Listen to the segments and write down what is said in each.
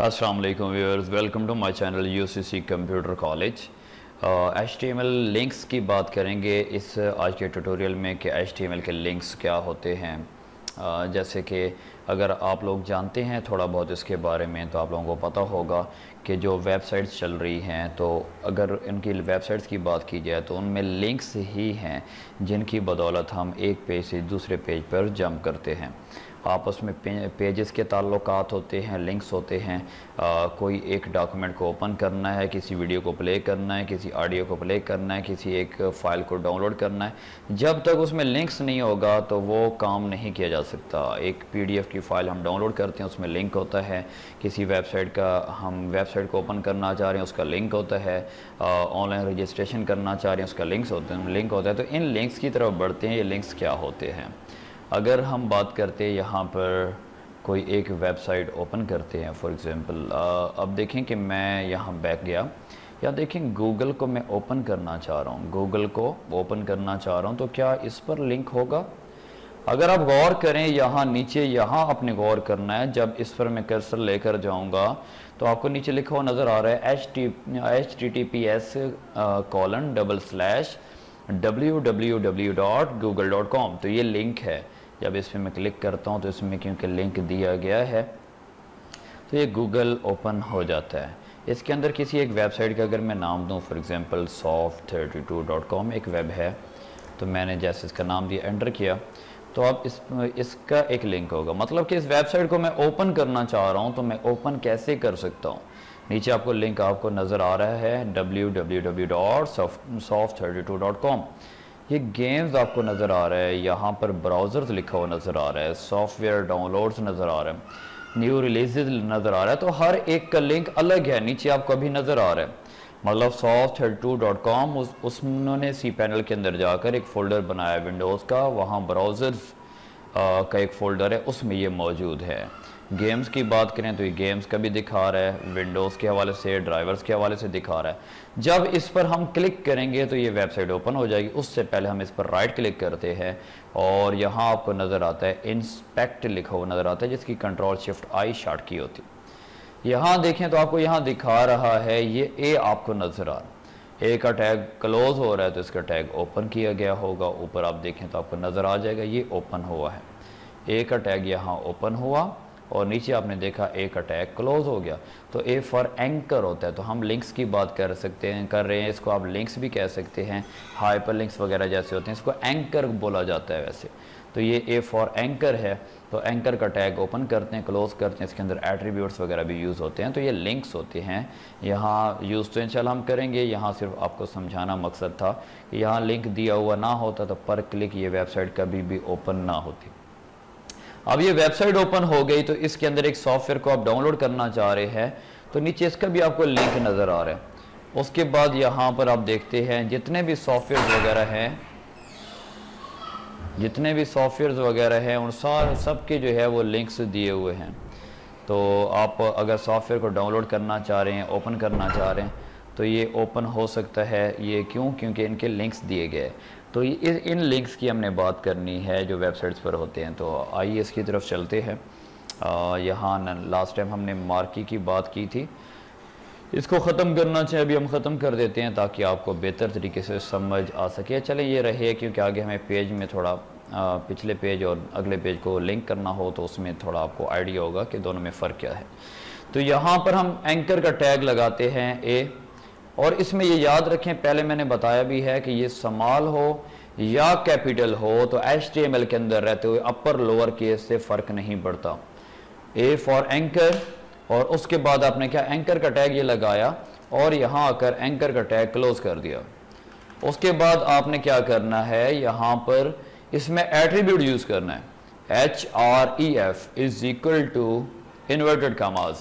अस्सलाम वालेकुम viewers welcome to my channel UCC computer college H T M L links की बात करेंगे इस आज के ट्यूटोरियल में कि एच टी एम एल के लिंक्स क्या होते हैं। Uh, जैसे कि अगर आप लोग जानते हैं थोड़ा बहुत इसके बारे में तो आप लोगों को पता होगा कि जो वेबसाइट्स चल रही हैं तो अगर इनकी वेबसाइट्स की बात की जाए तो उनमें लिंक्स ही हैं जिनकी बदौलत हम एक पेज से दूसरे पेज पर जंप करते हैं। आपस में पेजेस के ताल्लुकात होते हैं लिंक्स होते हैं। आ, कोई एक डॉक्यूमेंट को ओपन करना है किसी वीडियो को प्ले करना है किसी ऑडियो को प्ले करना है किसी एक फ़ाइल को डाउनलोड करना है। जब तक उसमें लिंक्स नहीं होगा तो वो काम नहीं किया जा सकता। एक पीडीएफ की फ़ाइल हम डाउनलोड करते हैं उसमें लिंक होता है। किसी वेबसाइट का हम वेबसाइट को ओपन करना चाह रहे हैं उसका लिंक होता है। ऑनलाइन रजिस्ट्रेशन करना चाह रहे हैं उसका लिंक्स होते हैं लिंक होता है। तो इन लिंक्स की तरफ़ बढ़ते हैं ये लिंक्स क्या होते हैं? अगर हम बात करते हैं यहाँ पर कोई एक वेबसाइट ओपन करते हैं फॉर एग्ज़ाम्पल अब देखें कि मैं यहाँ बैक गया, या देखें गूगल को मैं ओपन करना चाह रहा हूँ। गूगल को ओपन करना चाह रहा हूँ तो क्या इस पर लिंक होगा? अगर आप गौर करें, यहाँ नीचे यहाँ आपने गौर करना है, जब इस पर मैं कर्सर लेकर जाऊँगा तो आपको नीचे लिखा हुआ नज़र आ रहा है H T H T T P S colon double slash W W W dot Google dot com तो ये लिंक है। जब इस पर मैं क्लिक करता हूँ तो इसमें क्योंकि लिंक दिया गया है तो ये गूगल ओपन हो जाता है। इसके अंदर किसी एक वेबसाइट का अगर मैं नाम दूँ for example soft thirty two dot com एक वेब है तो मैंने जैसे इसका नाम दिया एंटर किया तो अब इस, इसका एक लिंक होगा। मतलब कि इस वेबसाइट को मैं ओपन करना चाह रहा हूँ तो मैं ओपन कैसे कर सकता हूँ? नीचे आपको लिंक आपको नज़र आ रहा है W W W dot soft thirty two dot com ये गेम्स आपको नज़र आ रहा है। यहाँ पर ब्राउज़र्स लिखा हुआ नज़र आ रहा है सॉफ्टवेयर डाउनलोड्स नज़र आ रहा है न्यू रिलीज़ नज़र आ रहा है। तो हर एक का लिंक अलग है, नीचे आपको अभी नज़र आ रहा है। मतलब सॉफ्ट टू डॉट कॉम उस उन्होंने सी पैनल के अंदर जाकर एक फ़ोल्डर बनाया विंडोज़ का। वहाँ ब्राउज़र्स का एक फ़ोल्डर है, उसमें ये मौजूद है। गेम्स की बात करें तो ये गेम्स का भी दिखा रहा है विंडोज़ के हवाले से ड्राइवर्स के हवाले से दिखा रहा है। जब इस पर हम क्लिक करेंगे तो ये वेबसाइट ओपन हो जाएगी। उससे पहले हम इस पर राइट क्लिक करते हैं और यहाँ आपको नज़र आता है इंस्पेक्ट लिखा हुआ नज़र आता है, जिसकी कंट्रोल शिफ्ट आई शार्ट की होती। यहाँ देखें तो आपको यहाँ दिखा रहा है, ये ए आपको नज़र आ रहा ए का टैग क्लोज हो रहा है तो इसका टैग ओपन किया गया होगा। ऊपर आप देखें तो आपको नज़र आ जाएगा, ये ओपन हुआ है। ए का टैग यहाँ ओपन हुआ। और नीचे आपने देखा एक अटैक क्लोज हो गया। तो ए फॉर एंकर होता है। तो हम लिंक्स की बात कर सकते हैं, कर रहे हैं, इसको आप लिंक्स भी कह सकते हैं। हाइपर लिंक्स वगैरह जैसे होते हैं, इसको एंकर बोला जाता है वैसे। तो ये ए फॉर एंकर है। तो एंकर का टैग ओपन करते हैं क्लोज करते हैं, इसके अंदर एट्रीब्यूट्स वगैरह भी यूज़ होते हैं। तो ये लिंक्स होते हैं। यहाँ यूज़ तो इंशाल्लाह हम करेंगे। यहाँ सिर्फ़ आपको समझाना मकसद था कि यहाँ लिंक दिया हुआ ना होता तो पर क्लिक ये वेबसाइट कभी भी ओपन ना होती। अब ये वेबसाइट ओपन हो गई तो इसके अंदर एक सॉफ्टवेयर को आप डाउनलोड करना चाह रहे हैं। तो नीचे इसका भी आपको लिंक नज़र आ रहा है। उसके बाद यहाँ पर आप देखते हैं, जितने भी सॉफ्टवेयर वगैरह हैं, जितने भी सॉफ्टवेयर वगैरह हैं, उन सारे सब के जो है वो लिंक्स दिए हुए हैं। तो आप अगर सॉफ्टवेयर को डाउनलोड करना चाह रहे हैं, ओपन करना चाह रहे हैं तो ये ओपन हो सकता है ये क्यों? क्योंकि इनके लिंक्स दिए गए। तो ये इन लिंक्स की हमने बात करनी है जो वेबसाइट्स पर होते हैं। तो आइए इसकी तरफ़ चलते हैं। यहाँ लास्ट टाइम हमने मार्की की बात की थी। इसको ख़त्म करना चाहिए अभी हम ख़त्म कर देते हैं ताकि आपको बेहतर तरीके से समझ आ सके। चले ये रहे क्योंकि आगे हमें पेज में थोड़ा आ, पिछले पेज और अगले पेज को लिंक करना हो तो उसमें थोड़ा आपको आइडिया होगा कि दोनों में फ़र्क क्या है। तो यहाँ पर हम एंकर का टैग लगाते हैं ए और इसमें ये याद रखें, पहले मैंने बताया भी है कि ये समाल हो या कैपिटल हो तो एच के अंदर रहते हुए अपर लोअर केस से फ़र्क नहीं पड़ता। ए फॉर एंकर और उसके बाद आपने क्या एंकर का टैग ये लगाया और यहाँ आकर एंकर का टैग क्लोज कर दिया। उसके बाद आपने क्या करना है, यहाँ पर इसमें एट्रीब्यूट यूज़ करना है। H R E F is equal to inverted commas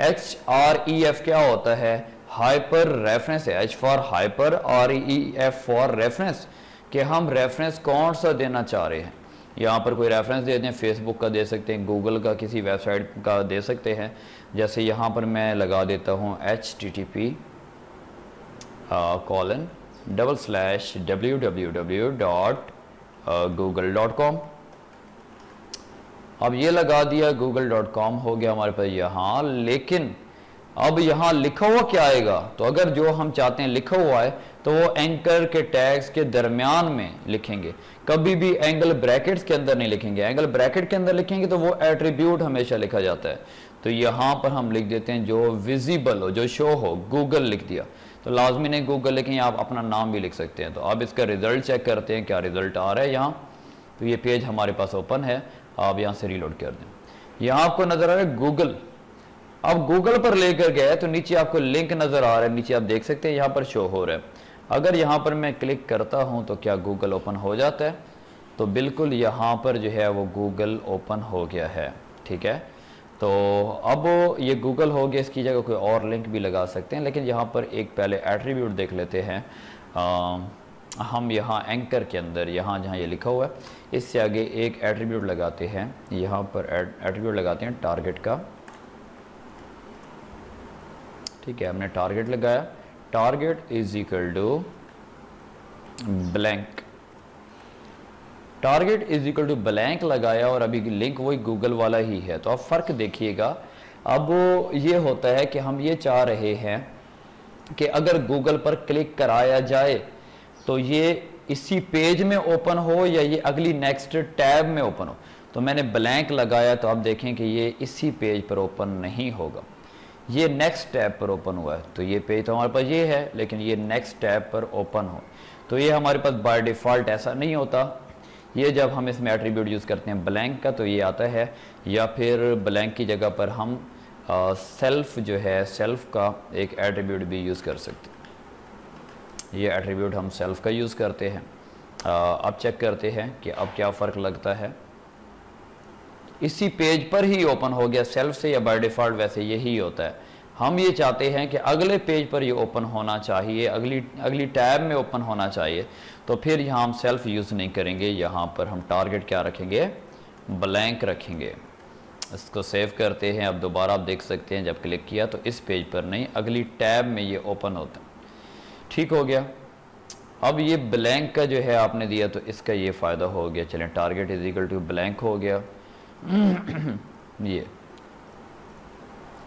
H R E F क्या होता है? हाइपर रेफरेंस है H for hyper R E F for reference, कि हम रेफरेंस कौन सा देना चाह रहे हैं? यहाँ पर कोई रेफरेंस दे दें फेसबुक का दे सकते हैं गूगल का, किसी वेबसाइट का दे सकते हैं। जैसे यहाँ पर मैं लगा देता हूँ H T T P colon double slash W W W dot Google dot com अब ये लगा दिया गूगल डॉट कॉम हो गया हमारे पास यहाँ, लेकिन अब यहाँ लिखा हुआ क्या आएगा? तो अगर जो हम चाहते हैं लिखा हुआ है तो वो एंकर के टैग्स के दरमियान में लिखेंगे। कभी भी एंगल ब्रैकेट्स के अंदर नहीं लिखेंगे। एंगल ब्रैकेट के अंदर लिखेंगे तो वो एट्रीब्यूट हमेशा लिखा जाता है। तो यहाँ पर हम लिख देते हैं जो विजिबल हो, जो शो हो गूगल लिख दिया। तो लाजमी नहीं गूगल लिखें आप अपना नाम भी लिख सकते हैं। तो अब इसका रिज़ल्ट चेक करते हैं, क्या रिज़ल्ट आ रहा है यहाँ। तो ये पेज हमारे पास ओपन है, आप यहाँ से रीलोड कर दें। यहाँ आपको नज़र आ रहा है गूगल अब गूगल पर लेकर गए तो नीचे आपको लिंक नज़र आ रहा है नीचे आप देख सकते हैं यहाँ पर शो हो रहा है। अगर यहाँ पर मैं क्लिक करता हूँ तो क्या गूगल ओपन हो जाता है? तो बिल्कुल यहाँ पर जो है वो गूगल ओपन हो गया है ठीक है? तो अब ये गूगल हो गया इसकी जगह कोई और लिंक भी लगा सकते हैं लेकिन यहाँ पर एक पहले एट्रीब्यूट देख लेते हैं। आ, हम यहाँ एंकर के अंदर यहाँ जहाँ ये लिखा हुआ है इससे आगे एक एट्रीब्यूट लगाते हैं यहाँ पर एट्रीब्यूट लगाते हैं टारगेट का। ठीक है, हमने टारगेट लगाया। Target is equal to blank target is equal to blank लगाया और अभी लिंक वही गूगल वाला ही है। तो अब फ़र्क देखिएगा। अब ये होता है कि हम ये चाह रहे हैं कि अगर गूगल पर क्लिक कराया जाए तो ये इसी पेज में ओपन हो या ये अगली नेक्स्ट टैब में ओपन हो। तो मैंने ब्लैंक लगाया तो आप देखें कि ये इसी पेज पर ओपन नहीं होगा। ये नेक्स्ट टैब पर ओपन हुआ है। तो ये पेज तो हमारे पास ये है लेकिन ये नेक्स्ट टैब पर ओपन हो। तो ये हमारे पास बाय डिफ़ॉल्ट ऐसा नहीं होता। ये जब हम इसमें एट्रीब्यूट यूज़ करते हैं ब्लैंक का तो ये आता है। या फिर ब्लैंक की जगह पर हम सेल्फ जो है सेल्फ का एक एट्रीब्यूट भी यूज़ कर सकते हैं। ये एट्रीब्यूट हम सेल्फ का यूज़ करते हैं। आ, अब चेक करते हैं कि अब क्या फ़र्क लगता है। इसी पेज पर ही ओपन हो गया, सेल्फ से या बाय डिफ़ॉल्ट वैसे यही होता है। हम ये चाहते हैं कि अगले पेज पर ये ओपन होना चाहिए, अगली अगली टैब में ओपन होना चाहिए तो फिर यहाँ हम सेल्फ यूज़ नहीं करेंगे, यहाँ पर हम टारगेट क्या रखेंगे? ब्लैंक रखेंगे। इसको सेव करते हैं, अब दोबारा आप देख सकते हैं, जब क्लिक किया तो इस पेज पर नहीं, अगली टैब में ये ओपन होता ठीक हो गया। अब ये ब्लैंक का जो है आपने दिया तो इसका ये फ़ायदा हो गया। चलें, target is equal to blank हो गया। ये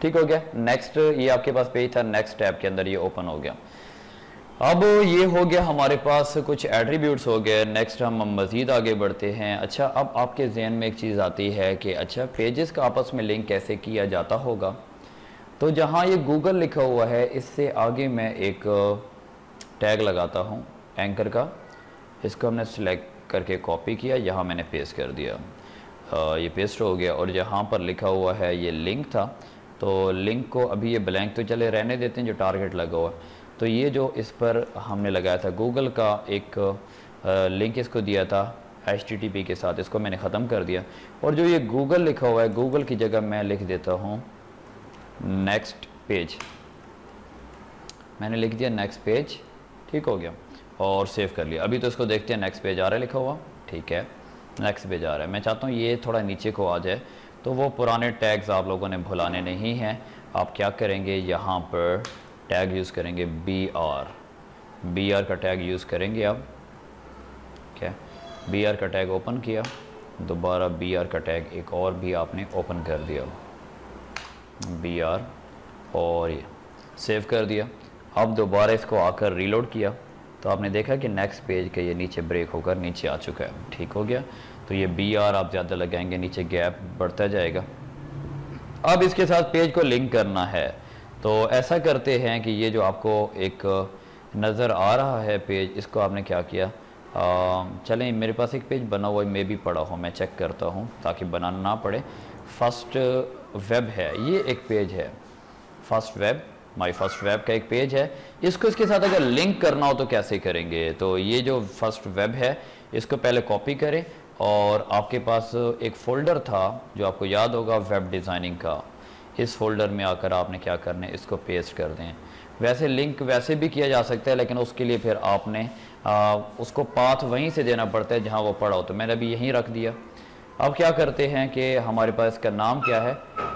ठीक हो गया। नेक्स्ट ये आपके पास पेज था। नेक्स्ट टैब के अंदर ये ओपन हो गया। अब ये हो गया हमारे पास कुछ एट्रीब्यूट्स हो गए। नेक्स्ट हम मज़ीद आगे बढ़ते हैं। अच्छा अब आपके जहन में एक चीज़ आती है कि अच्छा पेजेस का आपस में लिंक कैसे किया जाता होगा? तो जहाँ ये गूगल लिखा हुआ है, इससे आगे मैं एक टैग लगाता हूँ एंकर का। इसको हमने सेलेक्ट करके कॉपी किया। यहाँ मैंने पेस्ट कर दिया। ये पेस्ट हो गया और जहाँ पर लिखा हुआ है ये लिंक था। तो लिंक को अभी ये ब्लैंक तो चले, रहने देते हैं जो टारगेट लगा हुआ। है तो ये जो इस पर हमने लगाया था गूगल का एक लिंक इसको दिया था एचटीटीपी के साथ, इसको मैंने ख़त्म कर दिया। और जो ये गूगल लिखा हुआ है गूगल की जगह मैं लिख देता हूँ नेक्स्ट पेज मैंने लिख दिया नेक्स्ट पेज ठीक हो गया। और सेव कर लिया। अभी तो इसको देखते हैं नेक्स्ट पेज आ रहा है लिखा हुआ, ठीक है। नेक्स्ट पे जा रहा है। मैं चाहता हूँ ये थोड़ा नीचे को आ जाए। तो वो पुराने टैग्स आप लोगों ने भुलाने नहीं हैं। आप क्या करेंगे? यहाँ पर टैग यूज़ करेंगे बी आर बी आर का टैग यूज़ करेंगे आप। क्या? बी आर का टैग ओपन किया। दोबारा बी आर का टैग एक और भी आपने ओपन कर दिया। बी आर और ये। सेव कर दिया। अब दोबारा इसको आकर रीलोड किया। तो आपने देखा कि नेक्स्ट पेज के ये नीचे ब्रेक होकर नीचे आ चुका है। ठीक हो गया। तो ये बी आर आप ज़्यादा लगाएँगे, नीचे गैप बढ़ता जाएगा। अब इसके साथ पेज को लिंक करना है। तो ऐसा करते हैं कि ये जो आपको एक नज़र आ रहा है पेज इसको आपने क्या किया? चलें, मेरे पास एक पेज बना हुआ है, मैं भी पढ़ा हूँ, मैं चेक करता हूँ, ताकि बनाना ना पड़े। फ़र्स्ट वेब है, ये एक पेज है। First web my first web का एक पेज है। इसको इसके साथ अगर लिंक करना हो तो कैसे करेंगे? तो ये जो फ़र्स्ट वेब है, इसको पहले कॉपी करें और आपके पास एक फ़ोल्डर था जो आपको याद होगा वेब डिज़ाइनिंग का। इस फोल्डर में आकर आपने क्या करना है इसको पेस्ट कर दें। वैसे लिंक वैसे भी किया जा सकता है लेकिन उसके लिए फिर आपने आ, उसको पाथ वहीं से देना पड़ता है जहाँ वो पड़ा हो। तो मैंने अभी यहीं रख दिया। अब क्या करते हैं कि हमारे पास इसका नाम क्या है?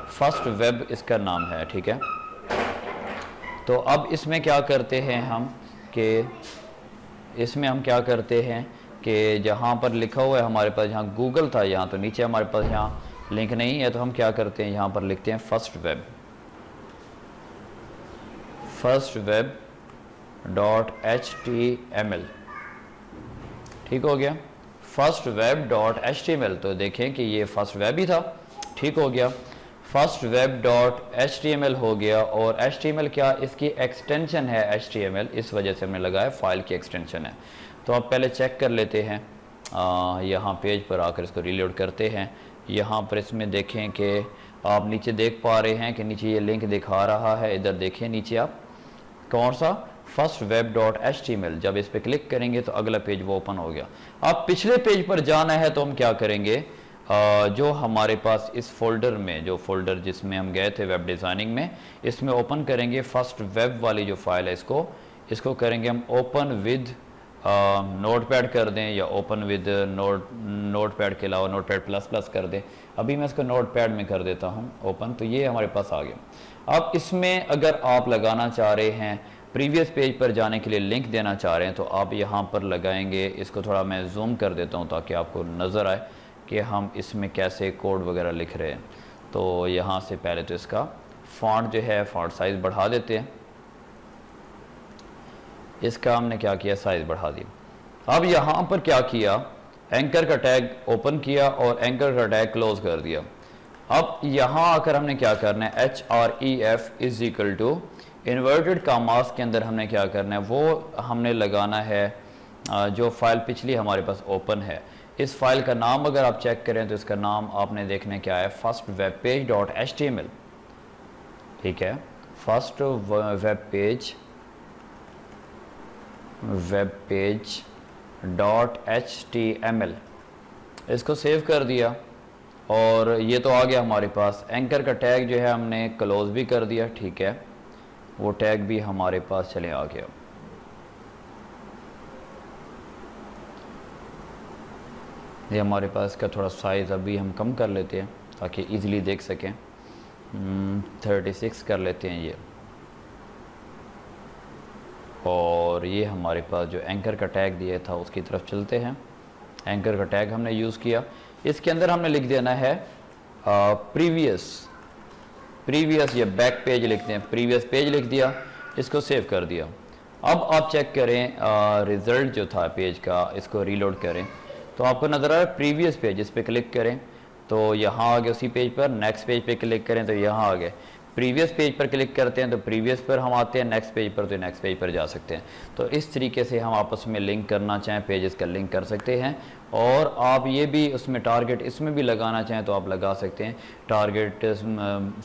फ़र्स्ट वेब इसका नाम है ठीक है? तो अब इसमें क्या करते हैं हम कि इसमें हम क्या करते हैं? कि जहाँ पर लिखा हुआ है, हमारे पास यहाँ गूगल था, यहाँ तो नीचे हमारे पास यहाँ लिंक नहीं है तो हम क्या करते हैं, यहाँ पर लिखते हैं first web first web dot H T M L ठीक हो गया? First web dot H T M L तो देखें कि ये फ़र्स्ट वेब ही था। ठीक हो गया? First web dot H T M L हो गया, और एच टी एम एल क्या, इसकी एक्सटेंशन है एच टी एम एल इस वजह से हमने लगाया फ़ाइल की एक्सटेंशन है। तो आप पहले चेक कर लेते हैं। यहाँ पेज पर आकर इसको रिलोड करते हैं। यहाँ पर इसमें देखें कि आप नीचे देख पा रहे हैं कि नीचे ये लिंक दिखा रहा है। इधर देखें नीचे आप। कौन सा? First web dot H T L जब इस पर क्लिक करेंगे तो अगला पेज वो ओपन हो गया। अब पिछले पेज पर जाना है तो हम क्या करेंगे? आ, जो हमारे पास इस फोल्डर में जो फोल्डर जिसमें हम गए थे वेब डिज़ाइनिंग में इसमें ओपन करेंगे फ़र्स्ट वेब वाली जो फ़ाइल है इसको। इसको करेंगे हम ओपन विद नोट पैड कर दें या open with note note pad के अलावा नोट पैड प्लस प्लस कर दें। अभी मैं इसको नोट पैड में कर देता हूँ, ओपन तो ये हमारे पास आ गया। अब इसमें अगर आप लगाना चाह रहे हैं, प्रीवियस पेज पर जाने के लिए लिंक देना चाह रहे हैं तो आप यहाँ पर लगाएँगे। इसको थोड़ा मैं जूम कर देता हूँ ताकि आपको नज़र आए कि हम इसमें कैसे कोड वगैरह लिख रहे हैं। तो यहाँ से पहले तो इसका फॉन्ट जो है, फॉन्ट साइज़ बढ़ा देते हैं। इसका हमने क्या किया? साइज़ बढ़ा दिया अब यहाँ पर क्या किया? एंकर का टैग ओपन किया और एंकर का टैग क्लोज कर दिया। अब यहाँ आकर हमने क्या करना है? H R E F is equal to inverted commas के अंदर हमने क्या करना है? वो हमने लगाना है जो फ़ाइल पिछली हमारे पास ओपन है। इस फ़ाइल का नाम अगर आप चेक करें तो इसका नाम आपने देखने क्या है? First web page dot H T M L ठीक है? First web page web page dot H T M L इसको सेव कर दिया और ये तो आ गया हमारे पास। एंकर का टैग जो है हमने क्लोज भी कर दिया ठीक है? वो टैग भी हमारे पास चले आ गया। ये हमारे पास का थोड़ा साइज़ अभी हम कम कर लेते हैं ताकि इजीली देख सकें। थर्टी hmm, सिक्स कर लेते हैं ये। और ये हमारे पास जो एंकर का टैग दिया था, उसकी तरफ़ चलते हैं। एंकर का टैग हमने यूज़ किया। इसके अंदर हमने लिख देना है प्रीवियस प्रीवियस या बैक पेज लिखते हैं प्रीवियस पेज लिख दिया, इसको सेव कर दिया। अब आप चेक करें रिज़ल्ट जो था पेज का, इसको रीलोड करें। तो आपको नज़र आ रहा है प्रीवियस पेज इस पर क्लिक करें। तो यहाँ आ गए उसी पेज पर नेक्स्ट पेज पे क्लिक करें तो यहाँ आ गए प्रीवियस पेज पर क्लिक करते हैं तो प्रीवियस पर हम आते हैं नेक्स्ट पेज पर तो नेक्स्ट पेज पर जा सकते हैं। तो इस तरीके से हम आपस में लिंक करना चाहें पेजेस का लिंक कर सकते हैं। और आप ये भी उसमें टारगेट इसमें भी लगाना चाहें तो आप लगा सकते हैं। टारगेट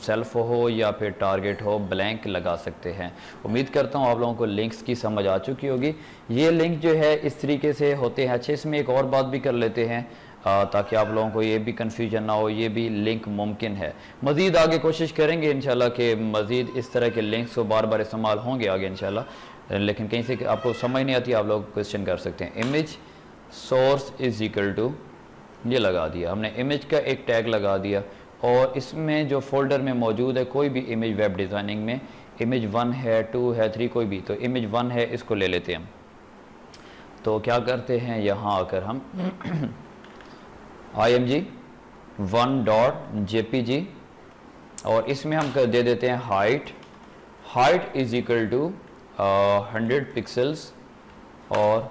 सेल्फ हो या फिर टारगेट हो ब्लैंक लगा सकते हैं। उम्मीद करता हूँ आप लोगों को लिंक्स की समझ आ चुकी होगी। ये लिंक जो है, इस तरीके से होते हैं। अच्छे, इसमें एक और बात भी कर लेते हैं। ताकि आप लोगों को ये भी कन्फ्यूज़न ना हो, ये भी लिंक मुमकिन है। मज़ीद आगे कोशिश करेंगे इन कि मज़ीद इस तरह के लिंक्स को बार बार इस्तेमाल होंगे आगे इन लेकिन कहीं से आपको समझ नहीं आती, आप लोग क्वेश्चन कर सकते हैं। Image source is equal to ये लगा दिया। हमने इमेज का एक टैग लगा दिया और इसमें जो फोल्डर में मौजूद है, कोई भी इमेज वेब डिज़ाइनिंग में इमेज वन है टू है थ्री कोई भी तो इमेज वन है, इसको ले लेते हैं हम। तो क्या करते हैं, यहाँ आकर हम I M G one dot J P G और इसमें हम दे देते हैं height height is equal to hundred pixels और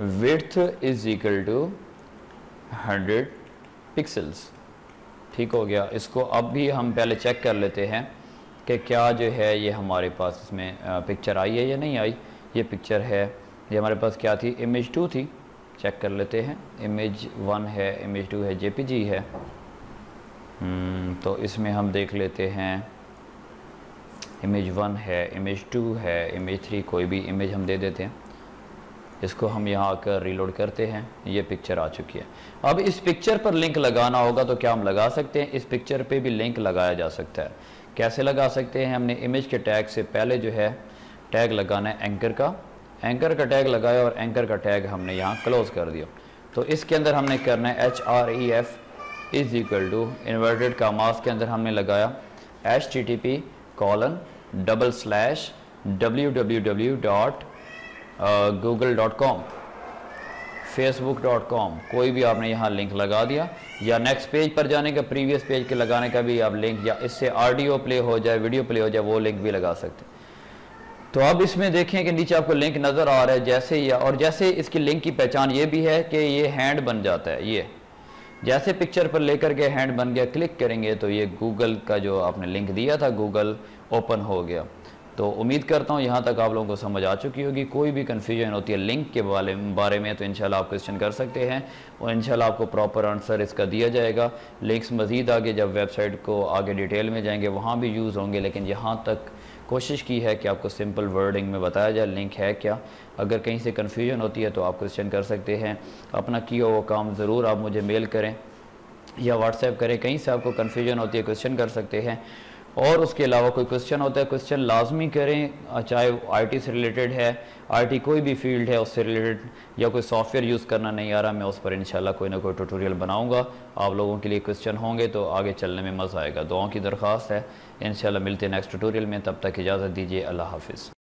width is equal to hundred pixels ठीक हो गया। इसको अब भी हम पहले चेक कर लेते हैं कि क्या जो है ये हमारे पास इसमें पिक्चर आई है या नहीं आई? ये पिक्चर है। ये हमारे पास क्या थी? इमेज टू थी। चेक कर लेते हैं। इमेज वन है इमेज टू है जेपीजी है। हम्म, तो इसमें हम देख लेते हैं। इमेज वन है इमेज टू है इमेज थ्री कोई भी इमेज हम दे देते हैं। इसको हम यहाँ आकर रीलोड करते हैं। ये पिक्चर आ चुकी है। अब इस पिक्चर पर लिंक लगाना होगा तो क्या हम लगा सकते हैं? इस पिक्चर पे भी लिंक लगाया जा सकता है। कैसे लगा सकते हैं? हमने इमेज के टैग से पहले जो है टैग लगाना है एंकर का। एंकर का टैग लगाया और एंकर का टैग हमने यहाँ क्लोज कर दिया। तो इसके अंदर हमने करना है H R E F is equal to inverted commas के अंदर हमने लगाया। H T T P colon double slash W W W dot Google dot com Facebook dot com कोई भी आपने यहाँ लिंक लगा दिया। या नेक्स्ट पेज पर जाने का प्रीवियस पेज के लगाने का भी आप लिंक या इससे ऑडियो प्ले हो जाए वीडियो प्ले हो जाए, वो लिंक भी लगा सकते तो अब इसमें देखें कि नीचे आपको लिंक नज़र आ रहा है, जैसे ही, और जैसे इसकी लिंक की पहचान ये भी है कि ये हैंड बन जाता है, ये। जैसे पिक्चर पर लेकर के हैंड बन गया क्लिक करेंगे तो ये गूगल का जो आपने लिंक दिया था गूगल ओपन हो गया। तो उम्मीद करता हूँ यहाँ तक आप लोगों को समझ आ चुकी होगी, कोई भी कन्फ्यूज़न होती है लिंक के बारे बारे में तो इंशाल्लाह आप क्वेश्चन कर सकते हैं, और इंशाल्लाह आपको प्रॉपर आंसर इसका दिया जाएगा। लिंक्स मज़ीद आगे जब वेबसाइट को आगे डिटेल में जाएँगे, वहाँ भी यूज़ होंगे, लेकिन यहाँ तक कोशिश की है कि आपको सिंपल वर्डिंग में बताया जाए, लिंक है क्या? अगर कहीं से कन्फ्यूज़न होती है तो आप क्वेश्चन कर सकते हैं। अपना किया हुआ काम ज़रूर आप मुझे मेल करें या व्हाट्सएप करें, कहीं से आपको कन्फ्यूज़न होती है क्वेश्चन कर सकते हैं। और उसके अलावा कोई क्वेश्चन होता है क्वेश्चन लाजमी करें, चाहे आईटी से रिलेटेड है आईटी कोई भी फ़ील्ड है, उससे रिलेटेड या कोई सॉफ्टवेयर यूज़ करना नहीं आ रहा, मैं उस पर इंशाल्लाह कोई ना कोई ट्यूटोरियल बनाऊँगा। आप लोगों के लिए क्वेश्चन होंगे तो आगे चलने में मज़ा आएगा। दुआओं की दरख्वास्त है। इंशाल्लाह मिलते हैं नेक्स्ट ट्यूटोरियल में, तब तक इजाज़त दीजिए, अल्लाह हाफिज़।